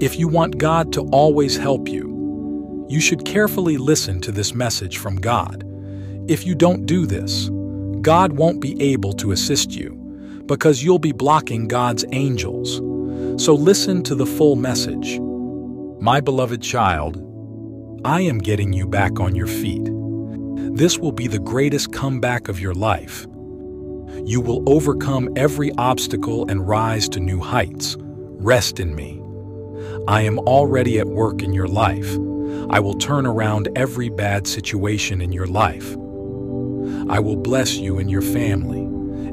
If you want God to always help you, you should carefully listen to this message from God. If you don't do this, God won't be able to assist you because you'll be blocking God's angels. So listen to the full message. My beloved child, I am getting you back on your feet. This will be the greatest comeback of your life. You will overcome every obstacle and rise to new heights. Rest in me. I am already at work in your life. I will turn around every bad situation in your life. I will bless you and your family,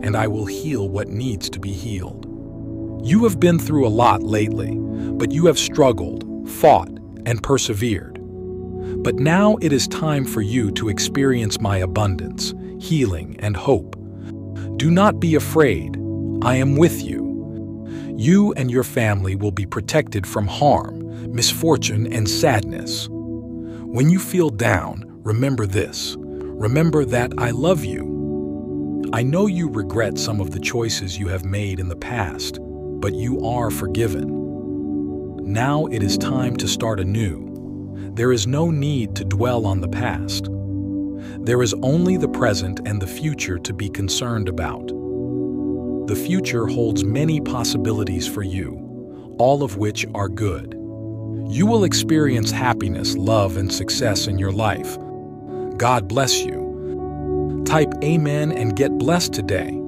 and I will heal what needs to be healed. You have been through a lot lately, but you have struggled, fought, and persevered. But now it is time for you to experience my abundance, healing, and hope. Do not be afraid. I am with you. You and your family will be protected from harm, misfortune, and sadness. When you feel down, remember this. Remember that I love you. I know you regret some of the choices you have made in the past, but you are forgiven. Now it is time to start anew. There is no need to dwell on the past. There is only the present and the future to be concerned about. The future holds many possibilities for you, all of which are good. You will experience happiness, love, and success in your life. God bless you. Type Amen and get blessed today.